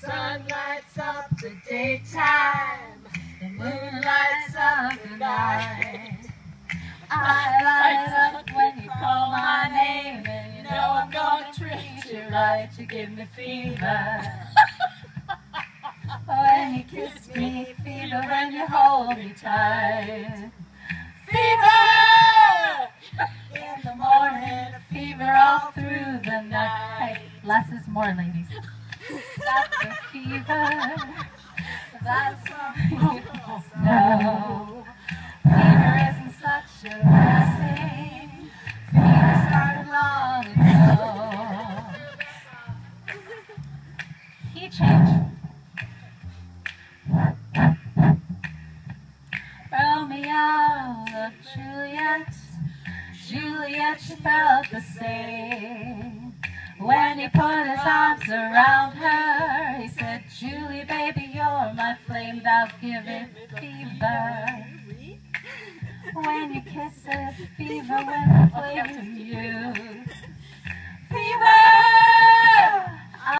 sun lights up the daytime, the moon lights up the night. I light up when you call my name, and you know I'm gonna treat you right. You give me fever. when you kiss me, fever when you hold me tight. Fever! In the morning, fever all through the night. Less is more, ladies. That's the fever. That's all know. Fever isn't such a blessing. Fever started long ago. He changed. Romeo loved Juliet. Juliet, she felt the same. He put his arms around her, he said, Julie, baby, you're my flame, thou give it fever. When you kiss it, fever when I flame you.